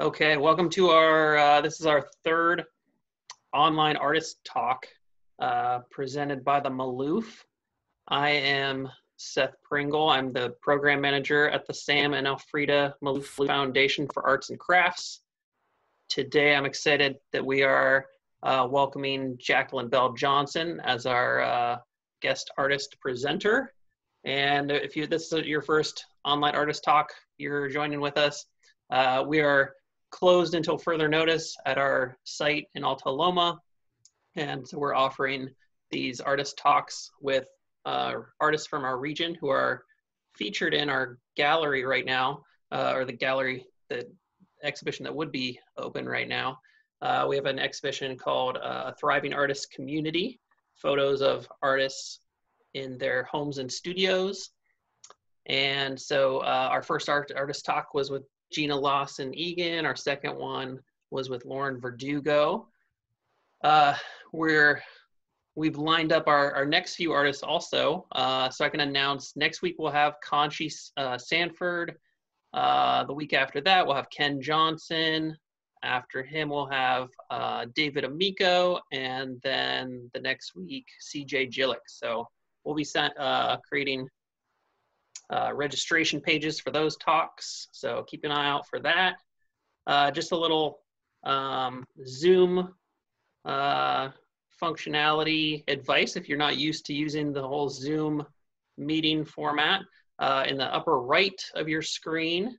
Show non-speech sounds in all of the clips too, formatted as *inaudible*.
Okay, welcome to our, uh, this is our third online artist talk uh, presented by the Maloof. I am Seth Pringle. I'm the program manager at the Sam and Elfrida Maloof Foundation for Arts and Crafts. Today, I'm excited that we are uh, welcoming Jacqueline Bell Johnson as our uh, guest artist presenter. And if you this is your first online artist talk, you're joining with us. Uh, we are closed until further notice at our site in Alta Loma. And so we're offering these artist talks with uh, artists from our region who are featured in our gallery right now, uh, or the gallery, the exhibition that would be open right now. Uh, we have an exhibition called uh, A Thriving Artist Community, photos of artists in their homes and studios. And so uh, our first art, artist talk was with Gina Lawson Egan. Our second one was with Lauren Verdugo. Uh, we're we've lined up our, our next few artists also. Uh, so I can announce next week we'll have Conchi uh, Sanford. Uh, the week after that we'll have Ken Johnson. After him we'll have uh, David Amico, and then the next week CJ Gillick. So we'll be sent, uh, creating uh, registration pages for those talks. So keep an eye out for that. Uh, just a little um, Zoom uh, functionality advice if you're not used to using the whole Zoom meeting format. Uh, in the upper right of your screen,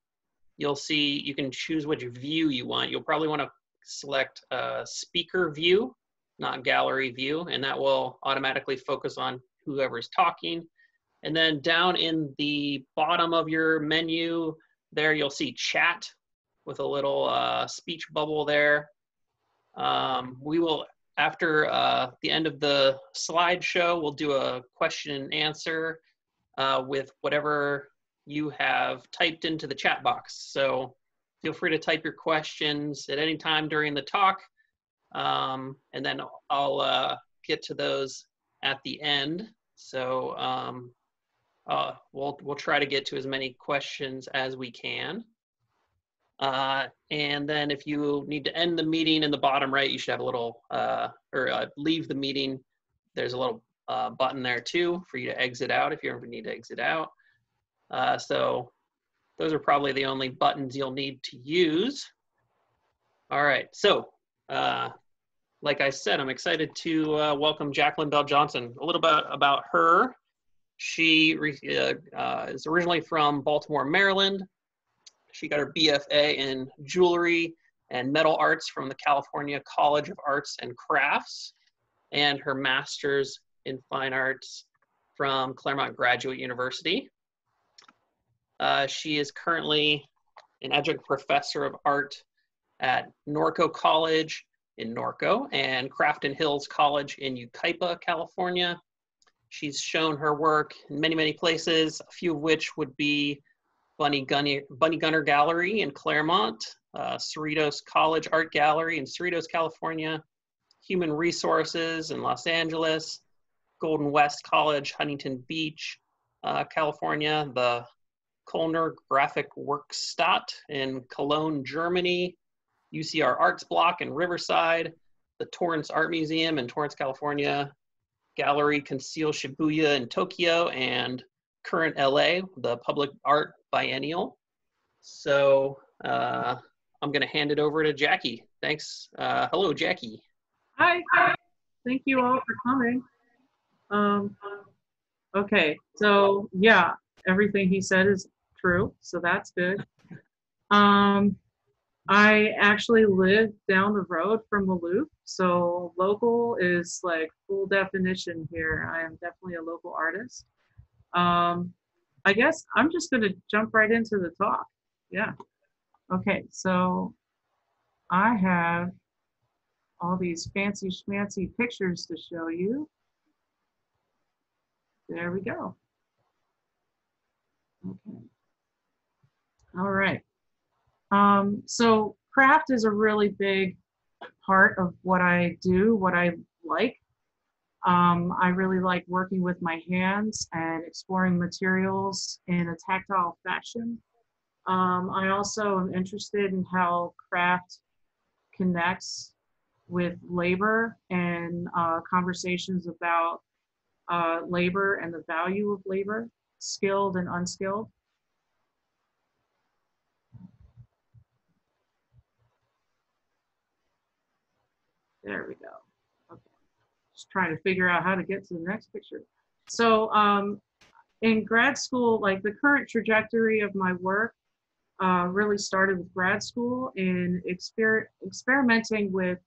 you'll see you can choose which view you want. You'll probably want to select uh, speaker view, not gallery view, and that will automatically focus on whoever's talking. And then down in the bottom of your menu, there you'll see chat with a little uh, speech bubble there. Um, we will, after uh, the end of the slideshow, we'll do a question and answer uh, with whatever you have typed into the chat box. So feel free to type your questions at any time during the talk. Um, and then I'll uh, get to those at the end. So um, uh, we'll, we'll try to get to as many questions as we can. Uh, and then if you need to end the meeting in the bottom right, you should have a little, uh, or uh, leave the meeting. There's a little uh, button there too for you to exit out if you ever need to exit out. Uh, so those are probably the only buttons you'll need to use. All right, so uh, like I said, I'm excited to welcome Jacqueline Bell Johnson. A little bit about her. She uh, uh, is originally from Baltimore, Maryland. She got her BFA in jewelry and metal arts from the California College of Arts and Crafts, and her master's in fine arts from Claremont Graduate University. Uh, she is currently an adjunct professor of art at Norco College in Norco and Crafton Hills College in Yucaipa, California. She's shown her work in many, many places, a few of which would be Bunny Gunner, Bunny Gunner Gallery in Claremont, uh, Cerritos College Art Gallery in Cerritos, California, Human Resources in Los Angeles, Golden West College, Huntington Beach, uh, California, the Koellner Graphic Werkstatt in Cologne, Germany, UCR Arts Block in Riverside, the Torrance Art Museum in Torrance, California, Gallery Conceal Shibuya in Tokyo and Current LA, the Public Art Biennial. So uh, I'm going to hand it over to Jackie. Thanks. Uh, hello, Jackie. Hi. Thank you all for coming. Um, okay, so yeah, everything he said is true, so that's good. Um, I actually live down the road from Maloof, so local is like full definition here. I am definitely a local artist. Um, I guess I'm just going to jump right into the talk. Yeah. Okay, so I have all these fancy schmancy pictures to show you. There we go. Okay. All right. Um, so craft is a really big part of what I do, what I like. Um, I really like working with my hands and exploring materials in a tactile fashion. Um, I also am interested in how craft connects with labor and uh, conversations about uh, labor and the value of labor, skilled and unskilled. There we go. Okay. Just trying to figure out how to get to the next picture. So um, in grad school, like the current trajectory of my work uh, really started with grad school and exper experimenting with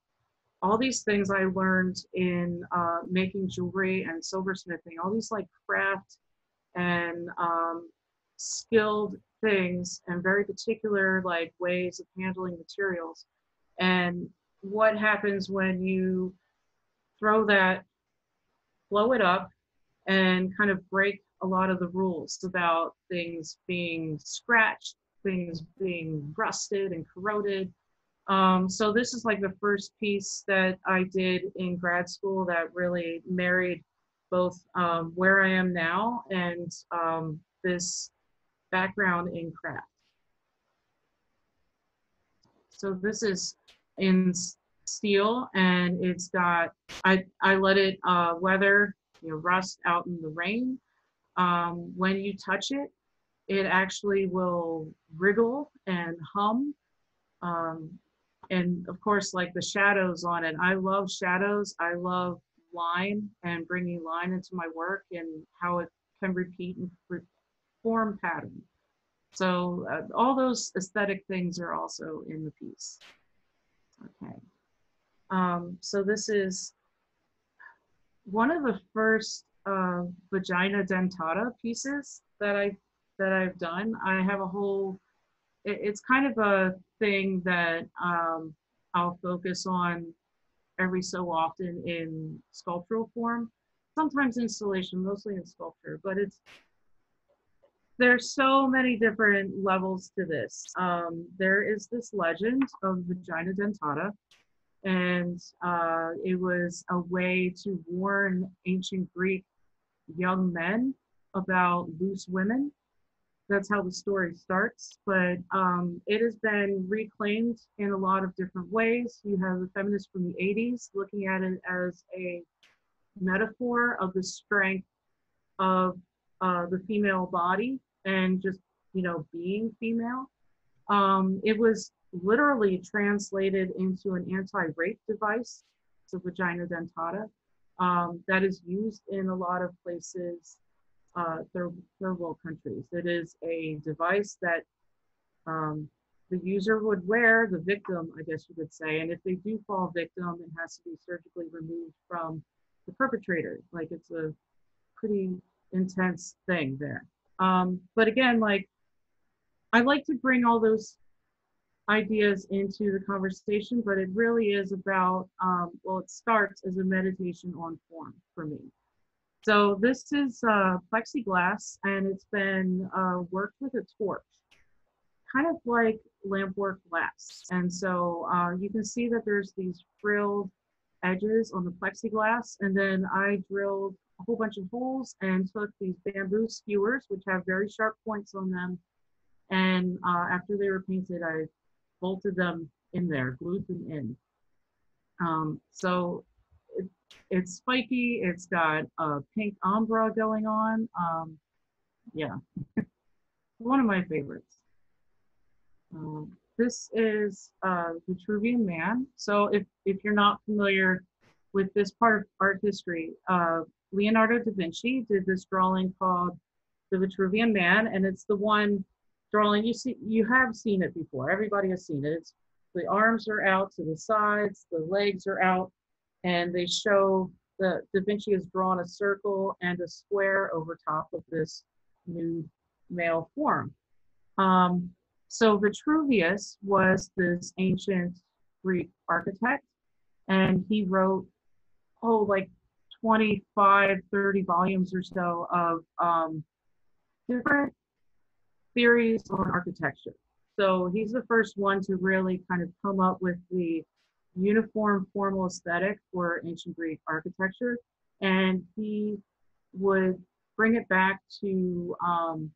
all these things I learned in uh, making jewelry and silversmithing, all these like craft and um, skilled things and very particular like ways of handling materials. And what happens when you throw that, blow it up, and kind of break a lot of the rules about things being scratched, things being rusted and corroded. Um, so this is like the first piece that I did in grad school that really married both um, where I am now and um, this background in craft. So this is in steel and it's got, I, I let it uh, weather, you know, rust out in the rain. Um, when you touch it, it actually will wriggle and hum. Um, and of course, like the shadows on it. I love shadows. I love line and bringing line into my work and how it can repeat and form pattern. So uh, all those aesthetic things are also in the piece. Okay. Um, so this is one of the first uh, vagina dentata pieces that I that I've done. I have a whole. It, it's kind of a thing that um, I'll focus on every so often in sculptural form. Sometimes installation, mostly in sculpture, but it's there's so many different levels to this. Um, there is this legend of vagina dentata, and uh, it was a way to warn ancient Greek young men about loose women. That's how the story starts, but um, it has been reclaimed in a lot of different ways. You have the feminists from the 80s looking at it as a metaphor of the strength of uh, the female body and just, you know, being female. Um, it was literally translated into an anti-rape device, so vagina dentata, um, that is used in a lot of places, uh, third, third world countries. It is a device that um, the user would wear, the victim, I guess you could say, and if they do fall victim, it has to be surgically removed from the perpetrator. Like it's a pretty intense thing there. Um, but again, like I like to bring all those ideas into the conversation, but it really is about, um, well, it starts as a meditation on form for me. So this is uh, plexiglass and it's been uh, worked with a torch, kind of like lampwork glass. And so uh, you can see that there's these frilled edges on the plexiglass. And then I drilled a whole bunch of holes and took these bamboo skewers, which have very sharp points on them. And uh, after they were painted, I bolted them in there, glued them in. Um, so it, it's spiky, it's got a pink ombre going on. Um, yeah, *laughs* one of my favorites. Um, this is uh, Vitruvian Man. So if, if you're not familiar with this part of art history, uh, Leonardo da Vinci did this drawing called The Vitruvian Man, and it's the one drawing, you see, you have seen it before. Everybody has seen it. It's, the arms are out to the sides, the legs are out, and they show the Da Vinci has drawn a circle and a square over top of this nude male form. Um, so Vitruvius was this ancient Greek architect, and he wrote, oh, like 25, 30 volumes or so of um, different theories on architecture. So he's the first one to really kind of come up with the uniform formal aesthetic for ancient Greek architecture. And he would bring it back to um,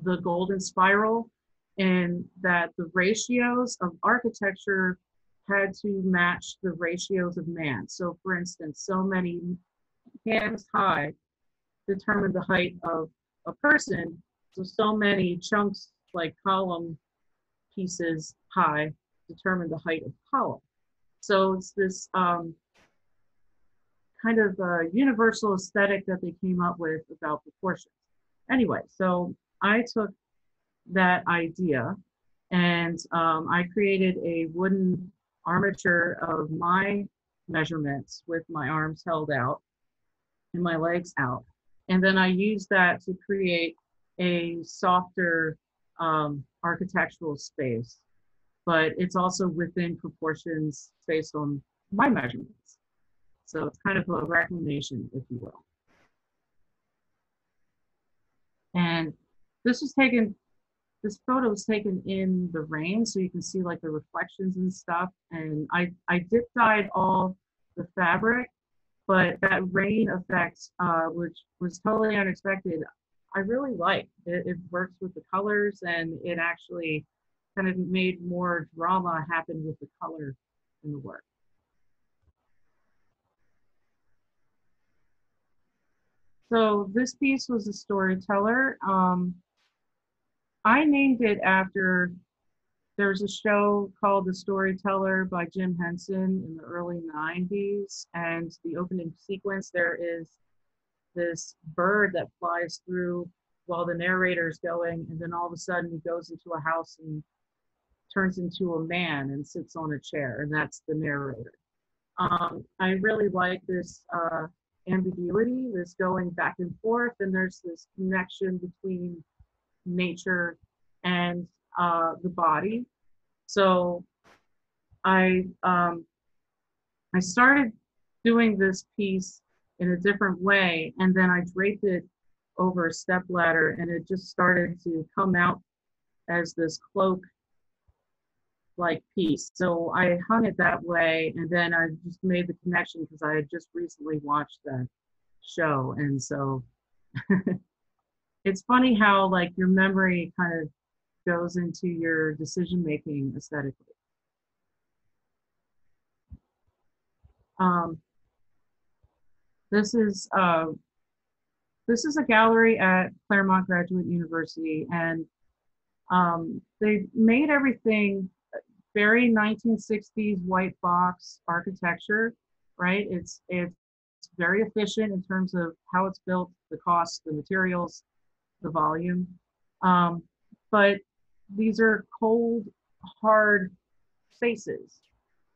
the golden spiral and that the ratios of architecture had to match the ratios of man. So for instance, so many hands high determine the height of a person. So so many chunks like column pieces high determine the height of column. So it's this um, kind of uh, universal aesthetic that they came up with about proportions. Anyway, so I took that idea and um, I created a wooden armature of my measurements with my arms held out and my legs out. And then I use that to create a softer um, architectural space, but it's also within proportions based on my measurements. So it's kind of a reclamation, if you will. And this was taken, this photo was taken in the rain, so you can see like the reflections and stuff. And I, I dip dyed all the fabric, but that rain effect, uh, which was totally unexpected, I really like. It, it works with the colors and it actually kind of made more drama happen with the color in the work. So this piece was a storyteller. Um, I named it after there's a show called The Storyteller by Jim Henson in the early 90s. And the opening sequence, there is this bird that flies through while the narrator is going. And then all of a sudden he goes into a house and turns into a man and sits on a chair. And that's the narrator. Um, I really like this uh, ambiguity, this going back and forth. And there's this connection between nature and uh, the body. So I um, I started doing this piece in a different way, and then I draped it over a step ladder, and it just started to come out as this cloak like piece. So I hung it that way, and then I just made the connection because I had just recently watched that show, and so *laughs* it's funny how like your memory kind of goes into your decision making aesthetically. Um, this is uh, this is a gallery at Claremont Graduate University, and um, they made everything very 1960s white box architecture, right? It's it's very efficient in terms of how it's built, the cost, the materials, the volume. Um, but these are cold, hard faces.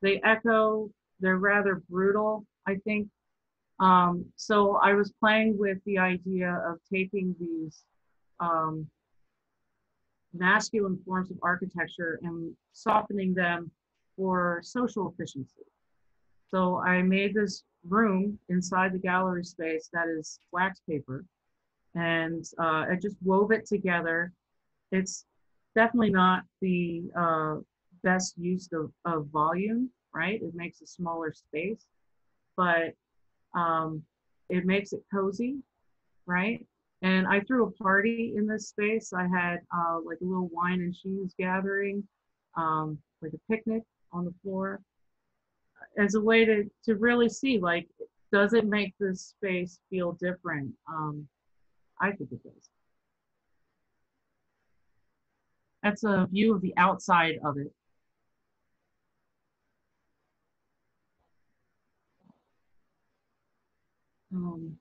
They echo, they're rather brutal, I think. Um, so I was playing with the idea of taking these um, masculine forms of architecture and softening them for social efficiency. So I made this room inside the gallery space that is wax paper and uh, I just wove it together. It's definitely not the uh, best use of, of volume, right? It makes a smaller space, but um, it makes it cozy, right? And I threw a party in this space. I had uh, like a little wine and cheese gathering, um, like a picnic on the floor, as a way to, to really see like, does it make this space feel different? Um, I think it does. That's a view of the outside of it. Um,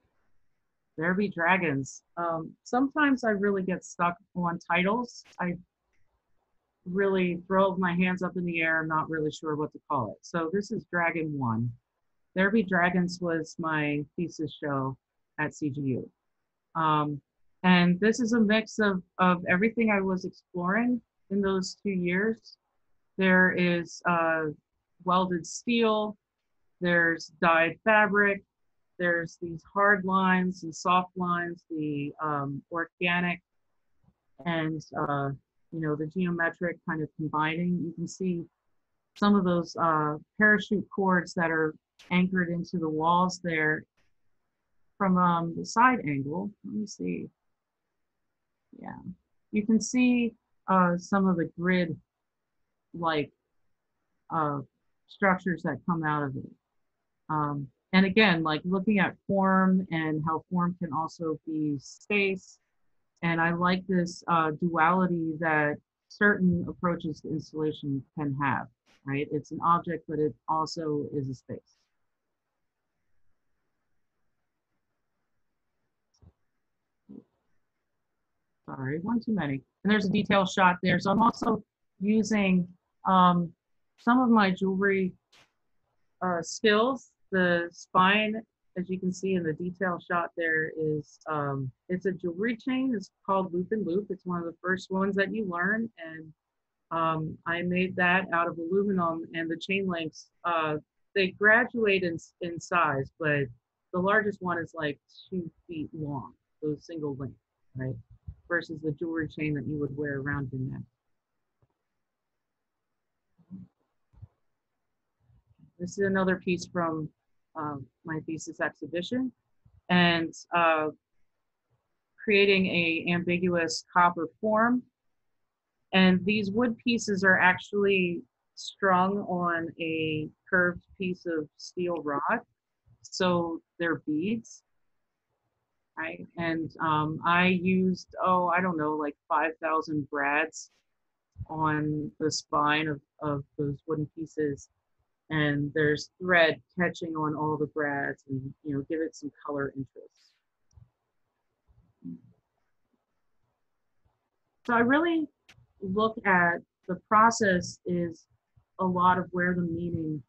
there be dragons. Um, sometimes I really get stuck on titles. I really throw my hands up in the air. I'm not really sure what to call it. So this is Dragon One. There Be Dragons was my thesis show at CGU. Um, and this is a mix of, of everything I was exploring in those two years. There is uh, welded steel, there's dyed fabric, there's these hard lines and soft lines, the um, organic and uh, you know the geometric kind of combining. You can see some of those uh, parachute cords that are anchored into the walls there from um, the side angle. Let me see. Yeah. you can see uh, some of the grid like uh, structures that come out of it. Um, and again, like looking at form and how form can also be space. And I like this uh, duality that certain approaches to installation can have, right? It's an object, but it also is a space. Sorry, one too many. And there's a detail shot there. So I'm also using um, some of my jewelry uh, skills. The spine, as you can see in the detail shot there is, um, it's a jewelry chain. It's called Loop in Loop. It's one of the first ones that you learn. And um, I made that out of aluminum and the chain links, uh, they graduate in, in size, but the largest one is like two feet long, so single link, right? Versus the jewelry chain that you would wear around your neck. This is another piece from uh, my thesis exhibition and uh, creating a ambiguous copper form. And these wood pieces are actually strung on a curved piece of steel rod. So they're beads, And um, I used, oh, I don't know, like 5,000 brads on the spine of, of those wooden pieces and there's thread catching on all the brads and you know give it some color interest. So I really look at the process is a lot of where the meaning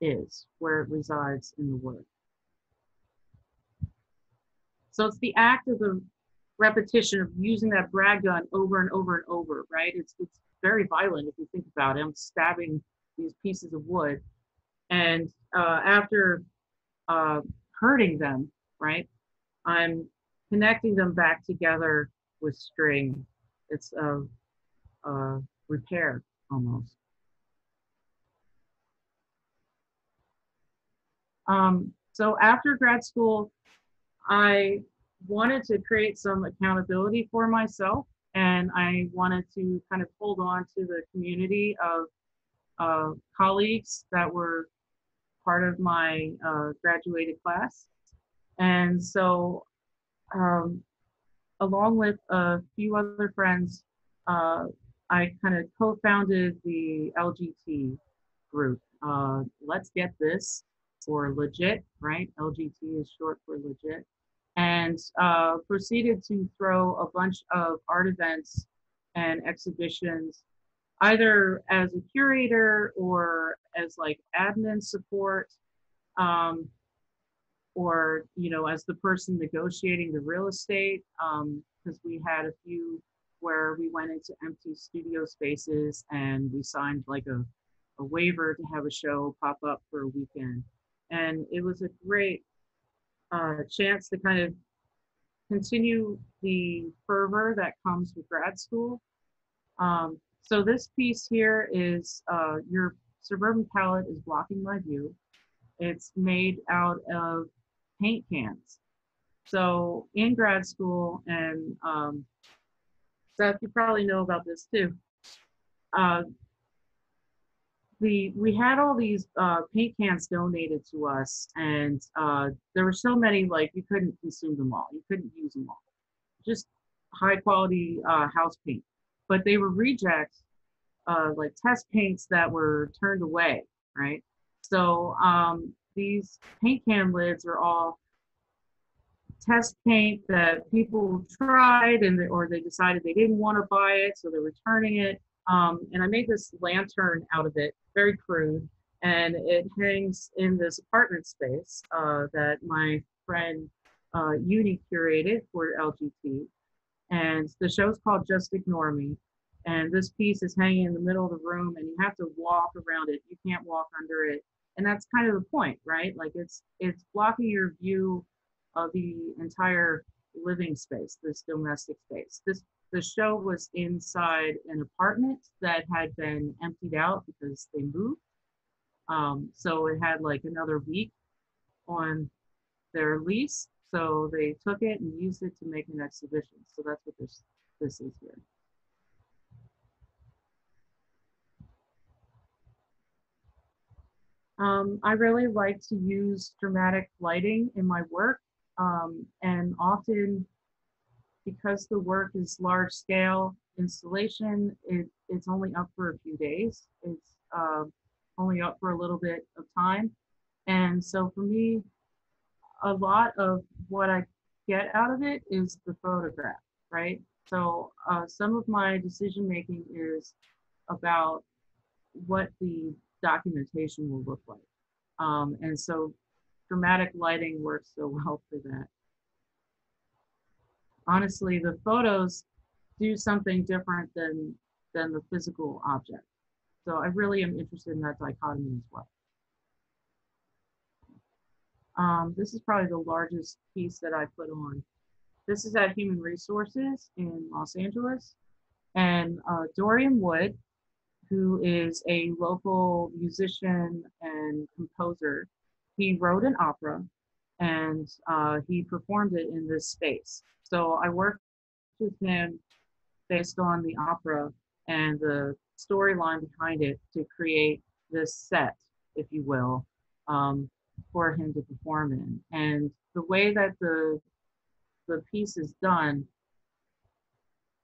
is, where it resides in the work. So it's the act of the repetition of using that brad gun over and over and over, right? It's it's very violent if you think about it. I'm stabbing these pieces of wood. And uh, after uh, hurting them, right, I'm connecting them back together with string. It's a, a repair almost. Um, so after grad school, I wanted to create some accountability for myself and I wanted to kind of hold on to the community of uh, colleagues that were part of my uh, graduated class. And so, um, along with a few other friends, uh, I kind of co founded the LGT group. Uh, Let's Get This, or Legit, right? LGT is short for legit. And uh, proceeded to throw a bunch of art events and exhibitions either as a curator or as like admin support um, or you know as the person negotiating the real estate because um, we had a few where we went into empty studio spaces and we signed like a, a waiver to have a show pop up for a weekend and it was a great uh, chance to kind of continue the fervor that comes with grad school um, so this piece here is uh, your suburban palette is blocking my view. It's made out of paint cans. So in grad school, and um, Seth, you probably know about this too. Uh, the we had all these uh, paint cans donated to us, and uh, there were so many like you couldn't consume them all. You couldn't use them all. Just high quality uh, house paint but they were rejects, uh, like test paints that were turned away, right? So um, these paint can lids are all test paint that people tried and they, or they decided they didn't want to buy it, so they're returning it. Um, and I made this lantern out of it, very crude, and it hangs in this apartment space uh, that my friend uh, Uni curated for LGT. And the show's called Just Ignore Me. And this piece is hanging in the middle of the room and you have to walk around it. You can't walk under it. And that's kind of the point, right? Like it's it's blocking your view of the entire living space, this domestic space. This the show was inside an apartment that had been emptied out because they moved. Um, so it had like another week on their lease so they took it and used it to make an exhibition. So that's what this this is here. Um, I really like to use dramatic lighting in my work, um, and often because the work is large scale installation, it, it's only up for a few days. It's uh, only up for a little bit of time. And so for me, a lot of what I get out of it is the photograph, right? So uh, some of my decision making is about what the documentation will look like. Um, and so dramatic lighting works so well for that. Honestly, the photos do something different than, than the physical object. So I really am interested in that dichotomy as well. Um, this is probably the largest piece that I put on. This is at Human Resources in Los Angeles. And uh, Dorian Wood, who is a local musician and composer. He wrote an opera and uh, he performed it in this space. So I worked with him based on the opera and the storyline behind it to create this set, if you will, um, for him to perform in. And the way that the the piece is done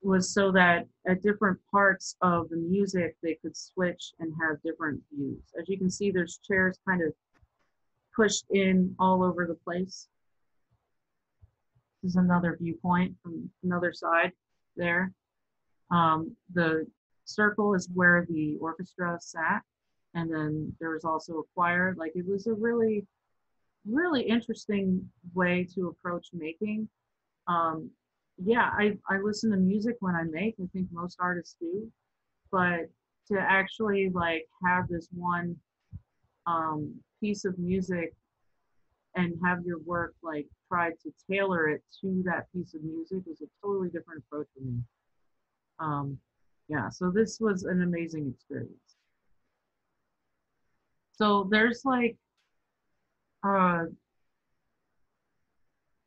was so that at different parts of the music they could switch and have different views. As you can see, there's chairs kind of pushed in all over the place. This is another viewpoint from another side there. Um, the circle is where the orchestra sat, and then there was also a choir. Like it was a really, really interesting way to approach making. Um, yeah, I, I listen to music when I make. I think most artists do, but to actually like have this one um, piece of music and have your work like try to tailor it to that piece of music was a totally different approach for me. Um, yeah, so this was an amazing experience. So there's like uh,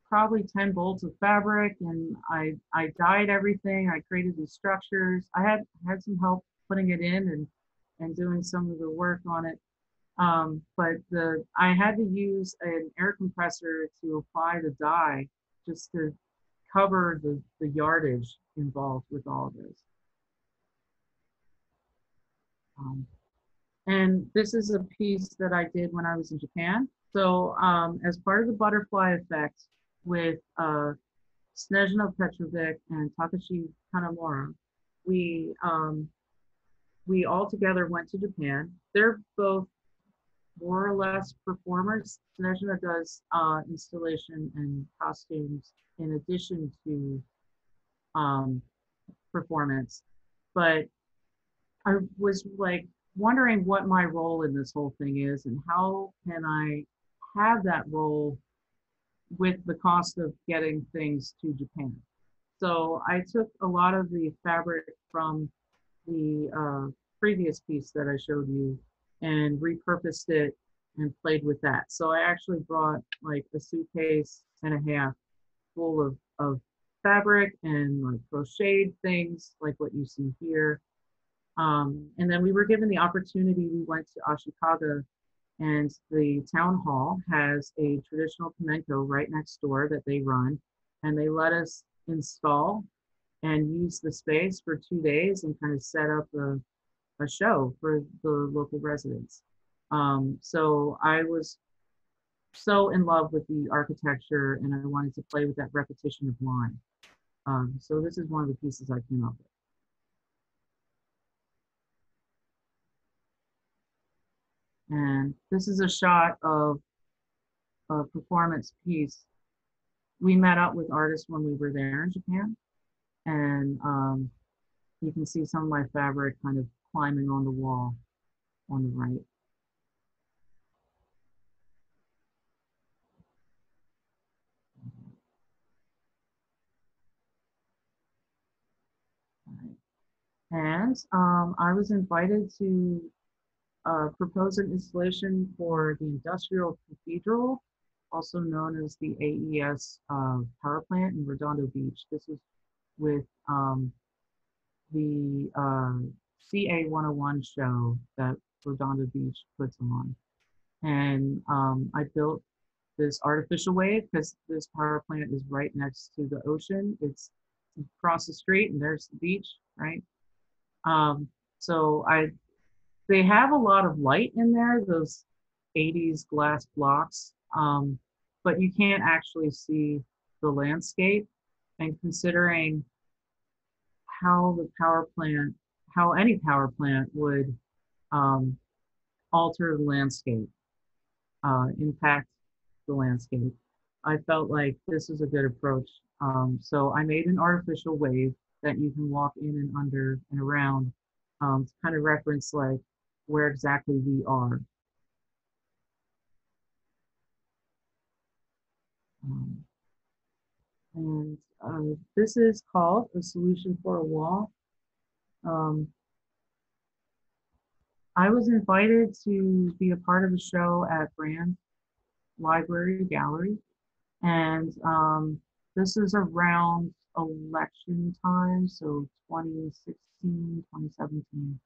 probably 10 bolts of fabric and I, I dyed everything. I created these structures. I had had some help putting it in and, and doing some of the work on it. Um, but the I had to use an air compressor to apply the dye just to cover the, the yardage involved with all of this. Um, and this is a piece that I did when I was in Japan. So um, as part of the butterfly effect, with uh, Snezhna Petrovic and Takashi Kanamura. We um, we all together went to Japan. They're both more or less performers. Snezhna does uh, installation and costumes in addition to um, performance. But I was like wondering what my role in this whole thing is and how can I have that role with the cost of getting things to Japan. So I took a lot of the fabric from the uh, previous piece that I showed you and repurposed it and played with that. So I actually brought like a suitcase and a half full of, of fabric and like crocheted things like what you see here. Um, and then we were given the opportunity, we went to Ashikaga and the town hall has a traditional flamenco right next door that they run. And they let us install and use the space for two days and kind of set up a, a show for the local residents. Um, so I was so in love with the architecture and I wanted to play with that repetition of line. Um, so this is one of the pieces I came up with. And this is a shot of a performance piece. We met up with artists when we were there in Japan. And um, you can see some of my fabric kind of climbing on the wall on the right. And um, I was invited to uh, propose an installation for the Industrial Cathedral, also known as the AES uh, power plant in Redondo Beach. This is with um, the uh, CA 101 show that Redondo Beach puts on. And um, I built this artificial wave because this power plant is right next to the ocean. It's across the street and there's the beach, right? Um, so I, they have a lot of light in there, those 80s glass blocks, um, but you can't actually see the landscape. And considering how the power plant, how any power plant would um, alter the landscape, uh, impact the landscape, I felt like this is a good approach. Um, so I made an artificial wave that you can walk in and under and around um, to kind of reference like where exactly we are. Um, and uh, this is called a solution for a wall. Um, I was invited to be a part of a show at Brand Library Gallery. And um, this is around election time, so 2016, 2017.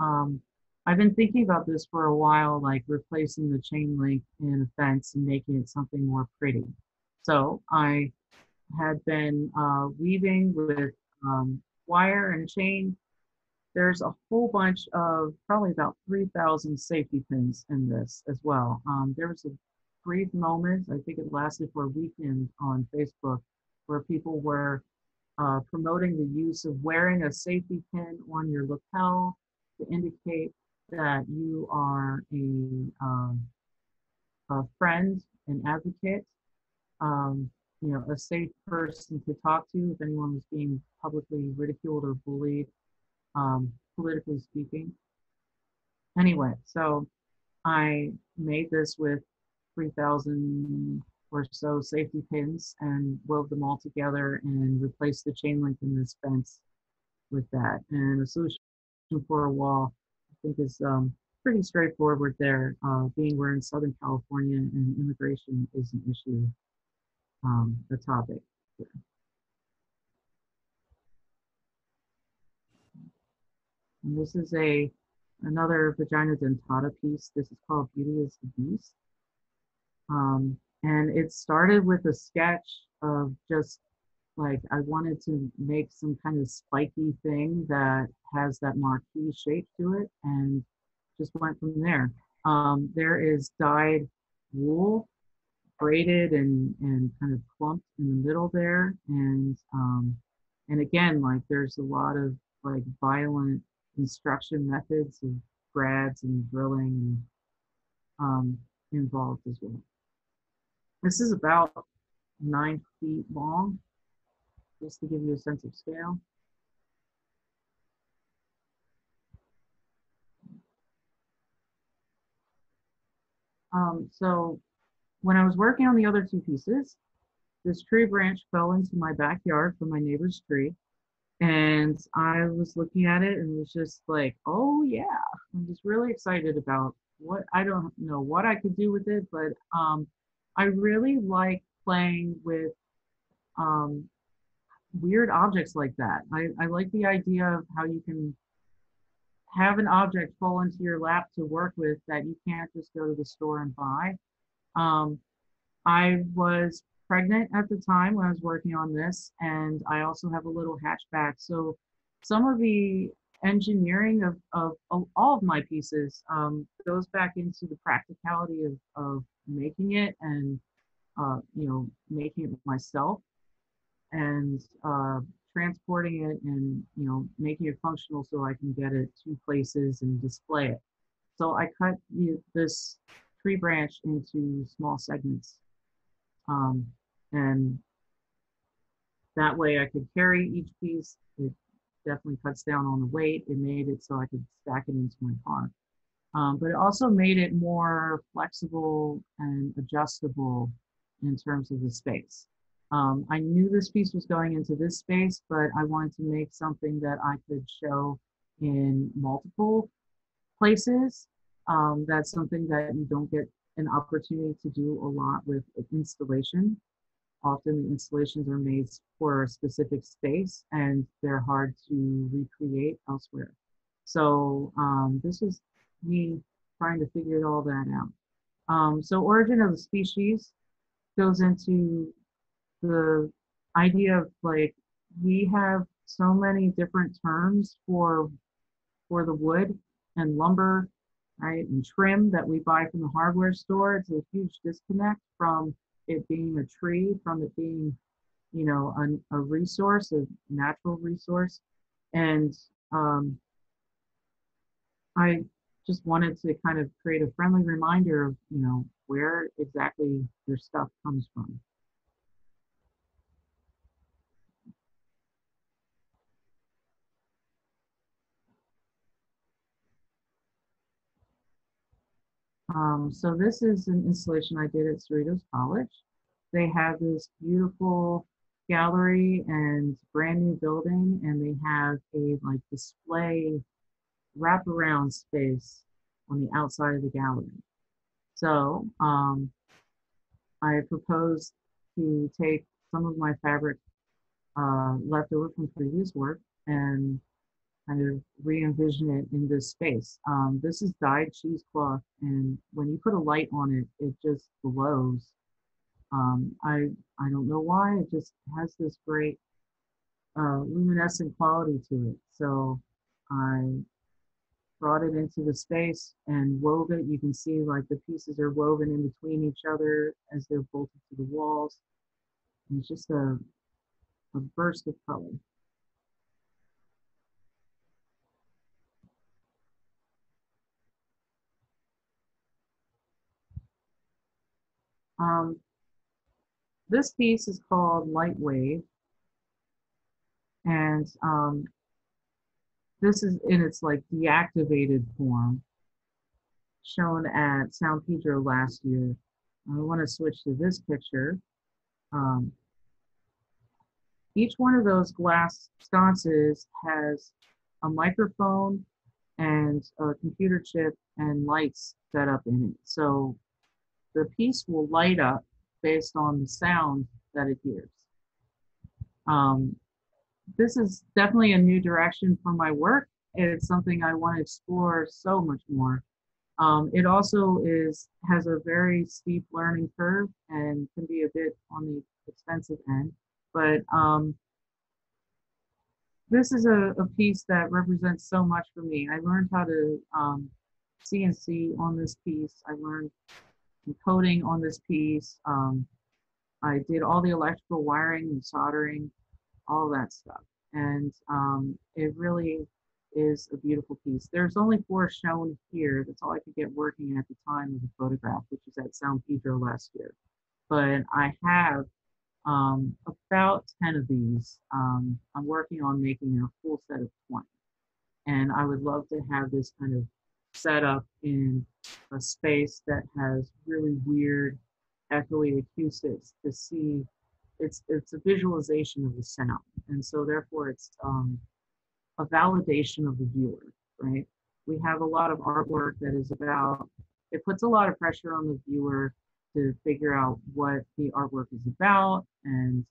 Um, I've been thinking about this for a while, like replacing the chain link in a fence and making it something more pretty. So I had been uh, weaving with um, wire and chain. There's a whole bunch of probably about 3,000 safety pins in this as well. Um, there was a brief moment, I think it lasted for a weekend on Facebook, where people were uh, promoting the use of wearing a safety pin on your lapel to indicate that you are a, um, a friend, an advocate, um, you know, a safe person to talk to if anyone was being publicly ridiculed or bullied, um, politically speaking. Anyway, so I made this with 3,000 or so safety pins and wove them all together and replaced the chain link in this fence with that. And a solution for a wall, I think, is um, pretty straightforward there. Uh, being we're in Southern California and immigration is an issue, um, a topic. And this is a another vagina dentata piece. This is called Beauty is the Beast. Um, and it started with a sketch of just like I wanted to make some kind of spiky thing that has that marquee shape to it and just went from there. Um, there is dyed wool braided and, and kind of clumped in the middle there. And, um, and again, like there's a lot of like violent construction methods of brads and drilling and, um, involved as well. This is about nine feet long, just to give you a sense of scale. Um, so when I was working on the other two pieces, this tree branch fell into my backyard from my neighbor's tree. And I was looking at it and was just like, oh yeah, I'm just really excited about what I don't know what I could do with it, but um, I really like playing with um, weird objects like that. I, I like the idea of how you can have an object fall into your lap to work with that you can't just go to the store and buy. Um, I was pregnant at the time when I was working on this, and I also have a little hatchback. So some of the engineering of, of, of all of my pieces um, goes back into the practicality of, of making it and uh, you know making it myself and uh, transporting it and you know making it functional so I can get it to places and display it. So I cut you know, this tree branch into small segments, um, and that way I could carry each piece. It definitely cuts down on the weight. It made it so I could stack it into my car. Um, but it also made it more flexible and adjustable in terms of the space. Um, I knew this piece was going into this space, but I wanted to make something that I could show in multiple places. Um, that's something that you don't get an opportunity to do a lot with installation. often the installations are made for a specific space and they're hard to recreate elsewhere. So um, this is me trying to figure all that out. Um, so origin of the species goes into the idea of like we have so many different terms for for the wood and lumber, right, and trim that we buy from the hardware store. It's a huge disconnect from it being a tree, from it being, you know, a, a resource, a natural resource. And um, I just wanted to kind of create a friendly reminder of, you know, where exactly your stuff comes from. Um, so this is an installation I did at Cerritos College. They have this beautiful gallery and brand new building, and they have a like display wraparound space on the outside of the gallery. So um, I proposed to take some of my fabric uh, left over from previous work and kind of re-envision it in this space. Um, this is dyed cheesecloth, and when you put a light on it, it just glows. Um, I I don't know why, it just has this great uh, luminescent quality to it. So I brought it into the space and wove it. You can see like the pieces are woven in between each other as they're bolted to the walls. And it's just a, a burst of color. Um, this piece is called Light Wave. And um, this is in its like deactivated form shown at San Pedro last year. I want to switch to this picture. Um, each one of those glass sconces has a microphone and a computer chip and lights set up in it. So the piece will light up based on the sound that it hears. Um, this is definitely a new direction for my work. It's something I want to explore so much more. Um, it also is has a very steep learning curve and can be a bit on the expensive end. But um, this is a, a, piece that represents so much for me. I learned how to um, CNC on this piece. I learned coding on this piece. Um, I did all the electrical wiring and soldering, all that stuff. And um, it really is a beautiful piece. There's only four shown here. That's all I could get working at the time of the photograph, which was at San Pedro last year. But I have um, about 10 of these. Um, I'm working on making a full set of 20. And I would love to have this kind of set up in a space that has really weird echoey acoustics to see it's it's a visualization of the sound. And so therefore it's um, a validation of the viewer right? We have a lot of artwork that is about it puts a lot of pressure on the viewer to figure out what the artwork is about and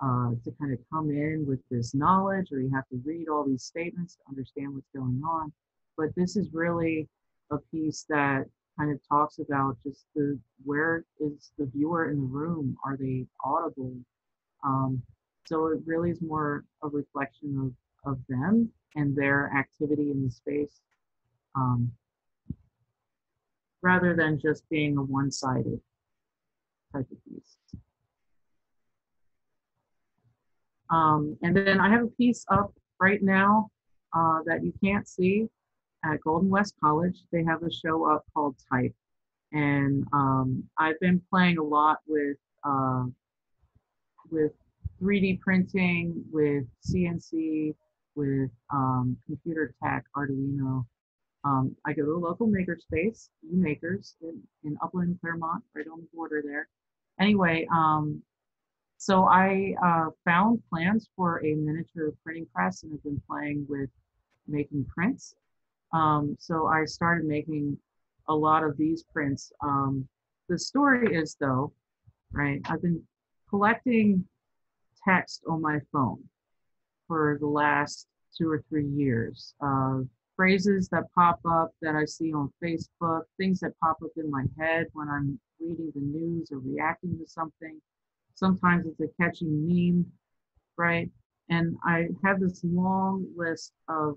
uh, to kind of come in with this knowledge or you have to read all these statements to understand what's going on but this is really a piece that kind of talks about just the where is the viewer in the room? Are they audible? Um, so it really is more a reflection of, of them and their activity in the space um, rather than just being a one-sided type of piece. Um, and then i have a piece up right now uh, that you can't see at Golden West College. They have a show up called Type, and um, I've been playing a lot with uh, with 3D printing, with CNC, with um, computer tech, Arduino. Um, I go to a local makerspace, Makers, in, in Upland, Claremont, right on the border there. Anyway, um, so I uh, found plans for a miniature printing press and have been playing with making prints um, so I started making a lot of these prints. Um, the story is though, right? I've been collecting text on my phone for the last two or three years. Uh, phrases that pop up that I see on Facebook, things that pop up in my head when I'm reading the news or reacting to something. Sometimes it's a catchy meme, right? And I have this long list of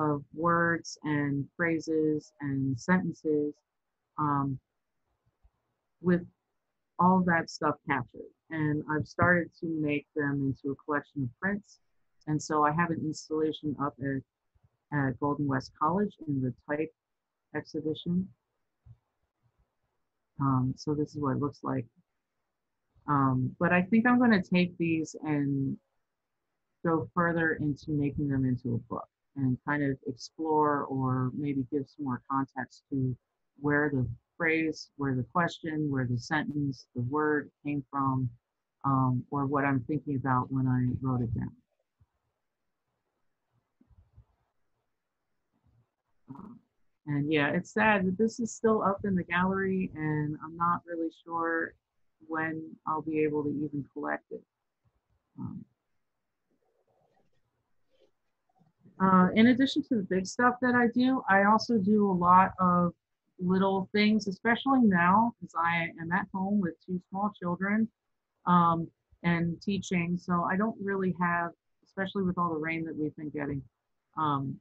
of words and phrases and sentences um, with all that stuff captured. And I've started to make them into a collection of prints. And so I have an installation up at, at Golden West College in the type exhibition. Um, so this is what it looks like. Um, but I think I'm going to take these and go further into making them into a book and kind of explore or maybe give some more context to where the phrase, where the question, where the sentence, the word came from, um, or what I'm thinking about when I wrote it down. And yeah, it's sad that this is still up in the gallery and I'm not really sure when I'll be able to even collect it. Um, uh, in addition to the big stuff that I do, I also do a lot of little things, especially now because I am at home with two small children um, and teaching. So I don't really have, especially with all the rain that we've been getting, um,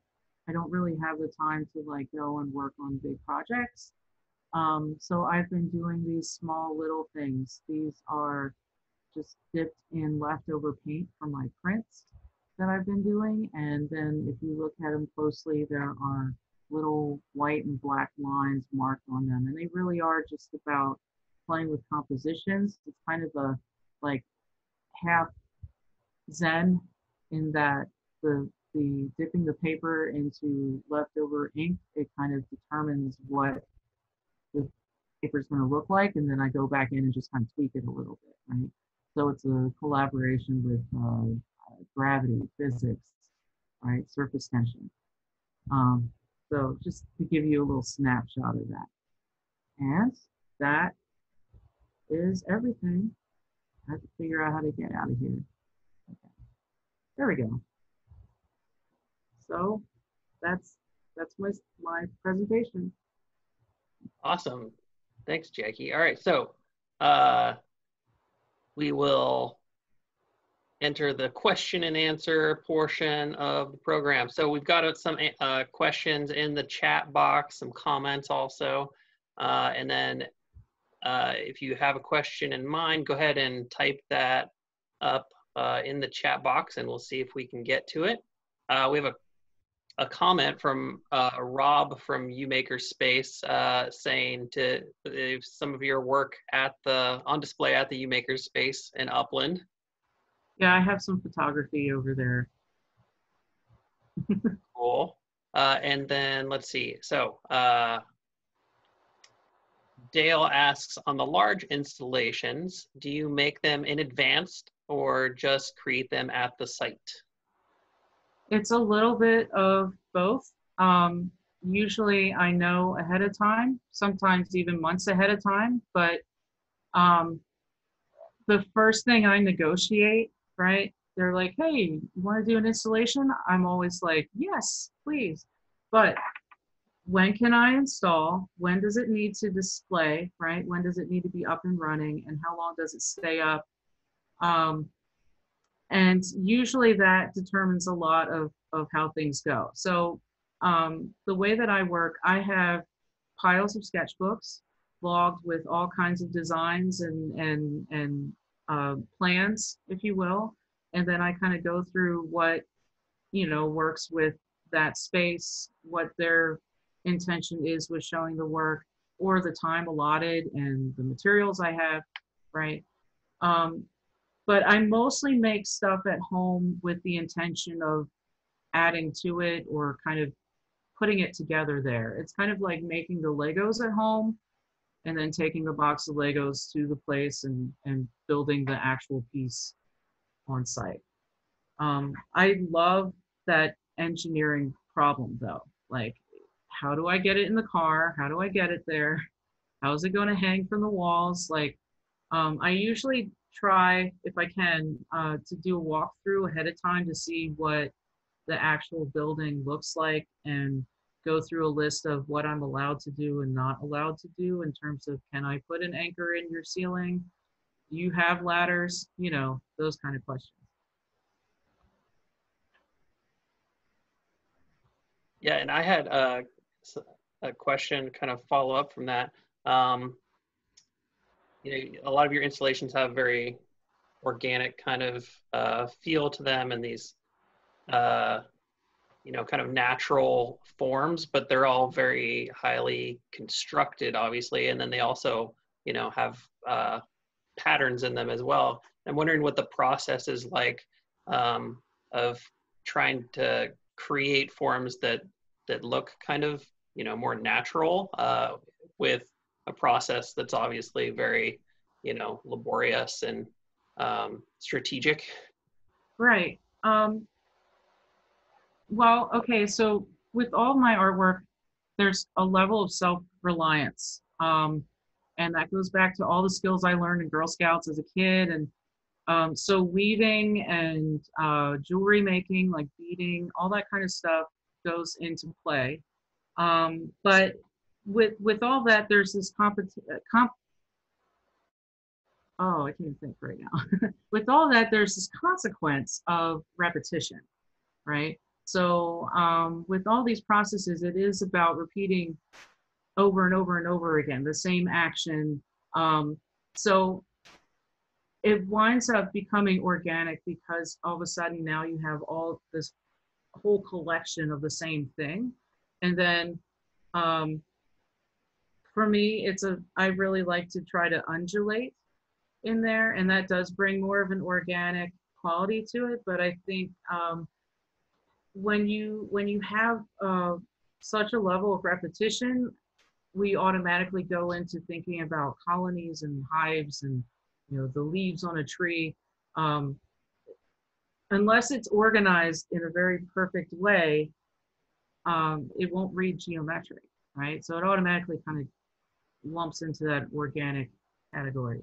I don't really have the time to like go and work on big projects. Um, so I've been doing these small little things. These are just dipped in leftover paint from my prints that I've been doing. And then if you look at them closely, there are little white and black lines marked on them. And they really are just about playing with compositions. It's kind of a like half Zen in that the the dipping the paper into leftover ink, it kind of determines what the paper is going to look like. And then I go back in and just kind of tweak it a little bit, right? So it's a collaboration with uh, gravity, physics, right? Surface tension. Um, so just to give you a little snapshot of that. And that is everything. I have to figure out how to get out of here. Okay. There we go. So that's that's my my presentation. Awesome. Thanks, Jackie. All right, so uh, we will enter the question and answer portion of the program. So we've got some uh, questions in the chat box, some comments also. Uh, and then uh, if you have a question in mind, go ahead and type that up uh, in the chat box and we'll see if we can get to it. Uh, we have a a comment from uh, Rob from UMaker Space saying to some of your work at the on display at the UMaker Space in Upland. Yeah, I have some photography over there. *laughs* cool. Uh, and then let's see. So uh, Dale asks on the large installations, do you make them in advance or just create them at the site? It's a little bit of both. Um, usually I know ahead of time, sometimes even months ahead of time, but um, the first thing I negotiate, right? They're like, hey, you want to do an installation? I'm always like, yes, please. But when can I install? When does it need to display, right? When does it need to be up and running? And how long does it stay up? Um, and usually that determines a lot of, of how things go. So um, the way that I work, I have piles of sketchbooks logged with all kinds of designs and, and, and uh, plans, if you will. And then I kind of go through what, you know, works with that space, what their intention is with showing the work or the time allotted and the materials I have, right? Um, but I mostly make stuff at home with the intention of adding to it or kind of putting it together there. It's kind of like making the Legos at home and then taking a box of Legos to the place and, and building the actual piece on site. Um, I love that engineering problem though. Like, how do I get it in the car? How do I get it there? How is it going to hang from the walls? Like, um, I usually try, if I can, uh, to do a walkthrough ahead of time to see what the actual building looks like and go through a list of what I'm allowed to do and not allowed to do in terms of can I put an anchor in your ceiling? Do You have ladders, you know, those kind of questions. Yeah, and I had a, a question kind of follow up from that. Um, you know, a lot of your installations have very organic kind of uh, feel to them and these, uh, you know, kind of natural forms, but they're all very highly constructed, obviously. And then they also, you know, have uh, patterns in them as well. I'm wondering what the process is like um, of trying to create forms that that look kind of you know more natural uh, with a process that's obviously very you know laborious and um, strategic right um, well okay so with all my artwork there's a level of self-reliance um, and that goes back to all the skills i learned in girl scouts as a kid and um, so weaving and uh, jewelry making like beading all that kind of stuff goes into play um, but with with all that, there's this. Uh, comp- oh, I can't think right now. *laughs* with all that, there's this consequence of repetition, right? So um, with all these processes, it is about repeating over and over and over again the same action. Um, so it winds up becoming organic because all of a sudden now you have all this whole collection of the same thing and then um, for me, it's a, I really like to try to undulate in there, and that does bring more of an organic quality to it. But I think um, when you when you have uh, such a level of repetition, we automatically go into thinking about colonies and hives and you know the leaves on a tree. Um, unless it's organized in a very perfect way, um, it won't read geometric, right? So it automatically kind of lumps into that organic category.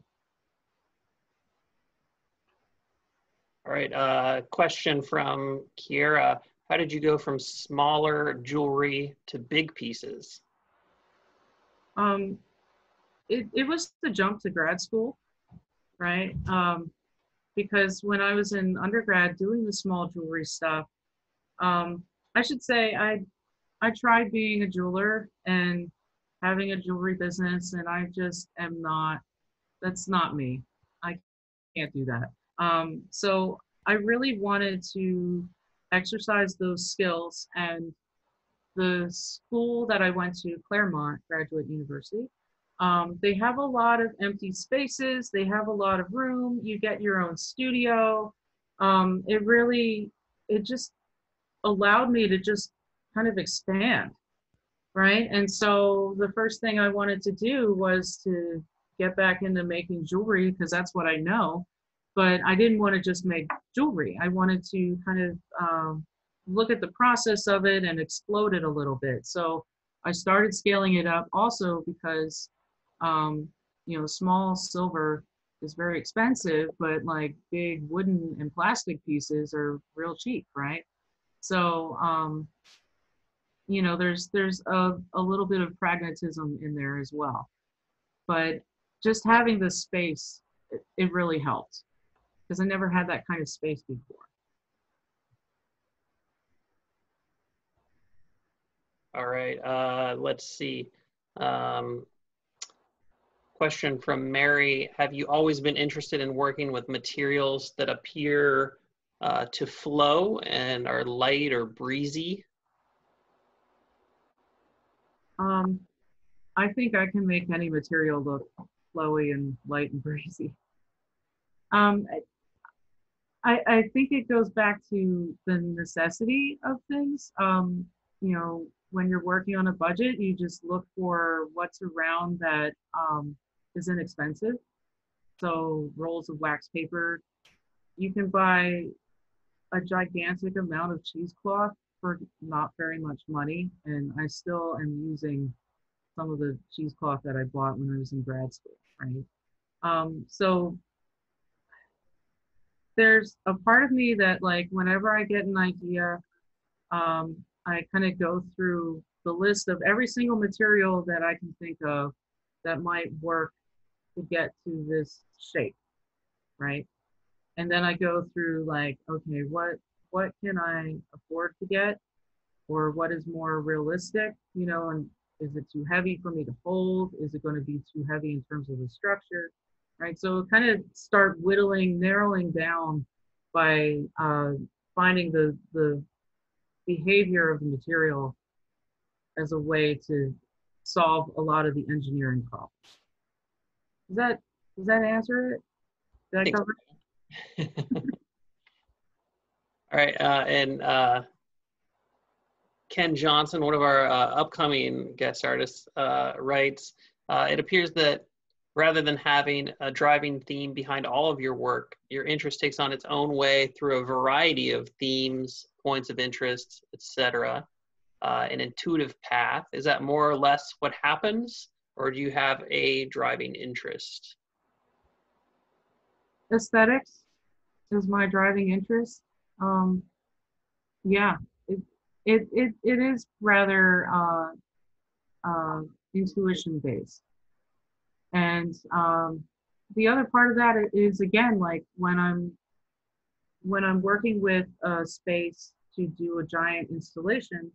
All right, uh, question from Kiera. How did you go from smaller jewelry to big pieces? Um, it, it was the jump to grad school, right? Um, because when I was in undergrad doing the small jewelry stuff, um, I should say I I tried being a jeweler and having a jewelry business, and I just am not. That's not me. I can't do that. Um, so I really wanted to exercise those skills, and the school that I went to, Claremont Graduate University, um, they have a lot of empty spaces. They have a lot of room. You get your own studio. Um, it really, it just allowed me to just kind of expand right and so the first thing i wanted to do was to get back into making jewelry because that's what i know but i didn't want to just make jewelry. I wanted to kind of um, look at the process of it and explode it a little bit. So i started scaling it up also because um, you know small silver is very expensive but like big wooden and plastic pieces are real cheap right? So, um, you know, there's there's a, a little bit of pragmatism in there as well. But just having the space, it, it really helped because I never had that kind of space before. All right, uh, let's see. Um, question from Mary. Have you always been interested in working with materials that appear uh, to flow and are light or breezy? Um, I think I can make any material look flowy and light and *laughs* breezy. Um, I, I think it goes back to the necessity of things. Um, you know, when you're working on a budget, you just look for what's around that um, is inexpensive. So rolls of wax paper. You can buy a gigantic amount of cheesecloth for not very much money, and I still am using some of the cheesecloth that I bought when I was in grad school, right? Um, so there's a part of me that like whenever I get an idea, um, I kind of go through the list of every single material that I can think of that might work to get to this shape, right? And then I go through like, okay, what what can I afford to get, or what is more realistic, you know, and is it too heavy for me to hold? Is it going to be too heavy in terms of the structure? Right. So kind of start whittling, narrowing down by uh, finding the the behavior of the material as a way to solve a lot of the engineering problems. Does that does that answer it? Did I cover it? *laughs* All right, uh, and uh, Ken Johnson, one of our uh, upcoming guest artists, uh, writes, uh, it appears that rather than having a driving theme behind all of your work, your interest takes on its own way through a variety of themes, points of interest, etc. Uh, an intuitive path. Is that more or less what happens, or do you have a driving interest? Aesthetics is my driving interest. Um, yeah, it it, it, it is rather uh, uh, intuition based and um, the other part of that is again like when i'm when i'm working with a space to do a giant installation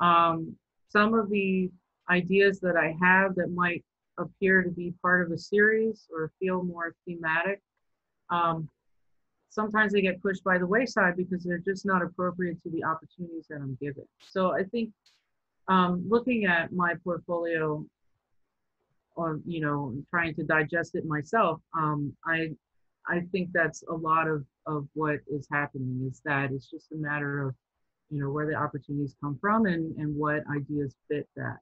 um, some of the ideas that i have that might appear to be part of a series or feel more thematic um, sometimes they get pushed by the wayside because they're just not appropriate to the opportunities that I'm given. So I think um, looking at my portfolio or you know trying to digest it myself, um, I I think that's a lot of of what is happening is that it's just a matter of you know where the opportunities come from and and what ideas fit that.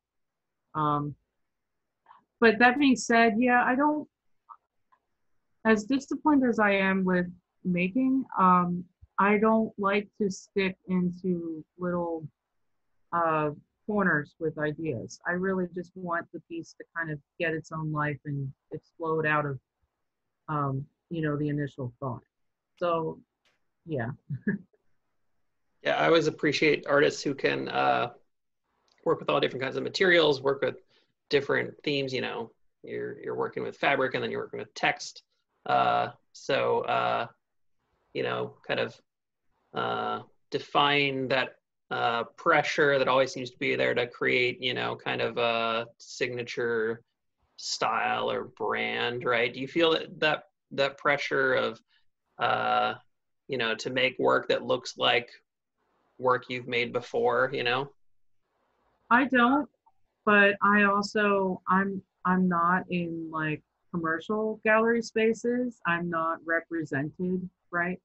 Um, but that being said, yeah, I don't as disciplined as I am with making. Um, I don't like to stick into little uh, corners with ideas. I really just want the piece to kind of get its own life and explode out of, um, you know, the initial thought. So, yeah. *laughs* yeah, I always appreciate artists who can uh, work with all different kinds of materials, work with different themes. You know, you're you're working with fabric and then you're working with text. Uh, so uh, you know, kind of uh, define that uh, pressure that always seems to be there to create, you know, kind of a signature style or brand, right? Do you feel that that, that pressure of, uh, you know, to make work that looks like work you've made before, you know? I don't, but I also I'm I'm not in like commercial gallery spaces. I'm not represented, right?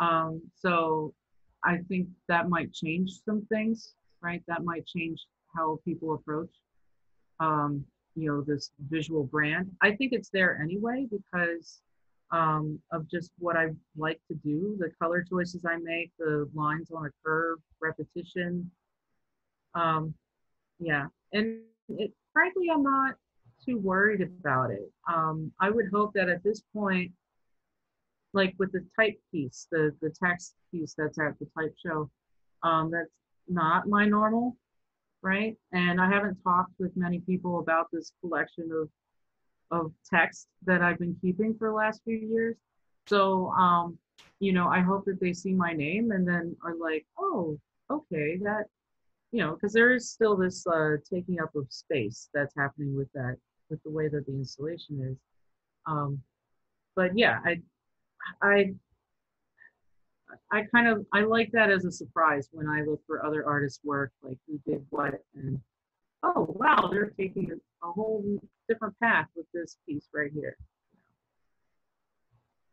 Um, so I think that might change some things, right? That might change how people approach, um, you know, this visual brand. I think it's there anyway because um, of just what I like to do, the color choices I make, the lines on a curve, repetition. Um, yeah, and it, frankly, I'm not too worried about it. Um, I would hope that at this point, like with the type piece, the the text piece that's at the type show, um, that's not my normal, right? And I haven't talked with many people about this collection of of text that I've been keeping for the last few years. So, um, you know, I hope that they see my name and then are like, oh, okay, that, you know, because there is still this uh, taking up of space that's happening with that, with the way that the installation is. Um, but yeah, I I I kind of I like that as a surprise when I look for other artists' work, like who did what, and oh wow, they're taking a, whole different path with this piece right here.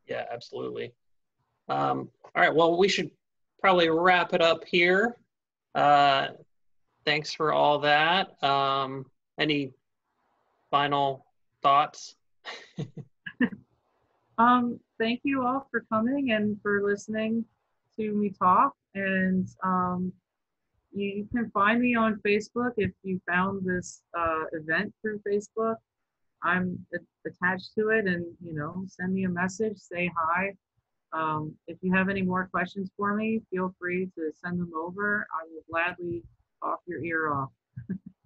Yeah, absolutely. Um, all right, well, we should probably wrap it up here. Uh, thanks for all that. Um, any final thoughts? *laughs* um, thank you all for coming and for listening to me talk. And um, you can find me on Facebook if you found this uh, event through Facebook. I'm attached to it, and you know, send me a message, say hi. Um, if you have any more questions for me, feel free to send them over. I will gladly off your ear off. *laughs*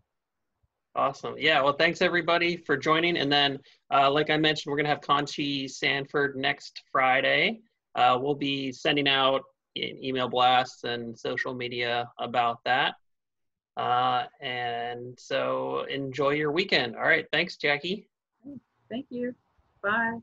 Awesome. Yeah. Well, thanks everybody for joining. And then, uh, like I mentioned, we're going to have Conchi Sanford next Friday. Uh, we'll be sending out email blasts and social media about that. Uh, and so enjoy your weekend. All right. Thanks, Jackie. Thank you. Bye.